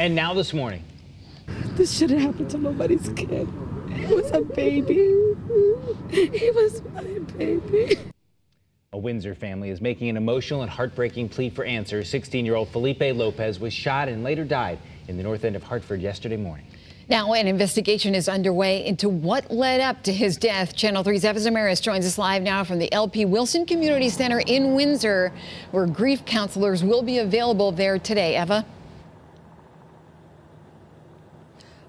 And now this morning. This shouldn't happen to nobody's kid. It was a baby. He was my baby. A Windsor family is making an emotional and heartbreaking plea for answers. 16 year old Felipe Lopez was shot and later died in the north end of Hartford yesterday morning. Now, an investigation is underway into what led up to his death. Channel 3's Eva Zymaris joins us live now from the LP Wilson Community Center in Windsor, where grief counselors will be available there today. Eva?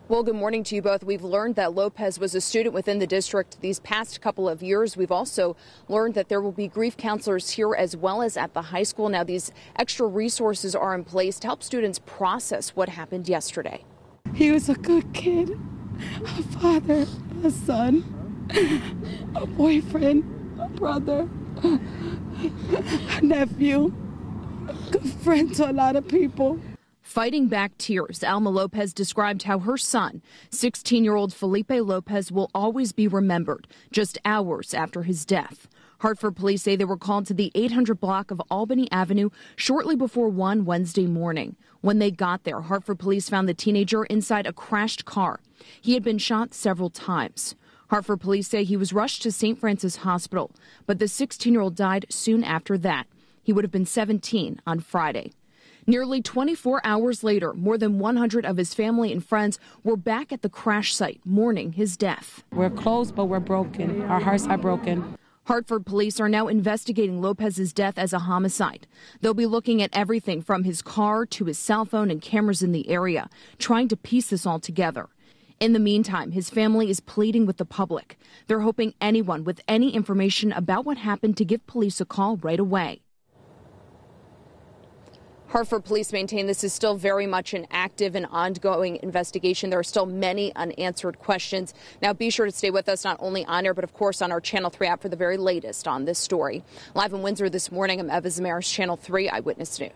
Well, good morning to you both. We've learned that Lopez was a student within the district these past couple of years. We've also learned that there will be grief counselors here as well as at the high school. Now, these extra resources are in place to help students process what happened yesterday. He was a good kid, a father, a son, a boyfriend, a brother, a nephew, a good friend to a lot of people. Fighting back tears, Alma Lopez described how her son, 16 year old Felipe Lopez, will always be remembered just hours after his death. Hartford police say they were called to the 800 block of Albany Avenue shortly before 1 Wednesday morning. When they got there, Hartford police found the teenager inside a crashed car. He had been shot several times. Hartford police say he was rushed to St. Francis Hospital, but the 16 year old died soon after that. He would have been 17 on Friday. Nearly 24 hours later, more than 100 of his family and friends were back at the crash site mourning his death. We're close, but we're broken. Our hearts are broken. Hartford police are now investigating Lopez's death as a homicide. They'll be looking at everything from his car to his cell phone and cameras in the area, trying to piece this all together. In the meantime, his family is pleading with the public. They're hoping anyone with any information about what happened to give police a call right away. Hartford police maintain this is still very much an active and ongoing investigation. There are still many unanswered questions. Now, be sure to stay with us not only on air, but of course on our Channel 3 app for the very latest on this story. Live in Windsor this morning, I'm Eva Zymaris, Channel 3 Eyewitness News.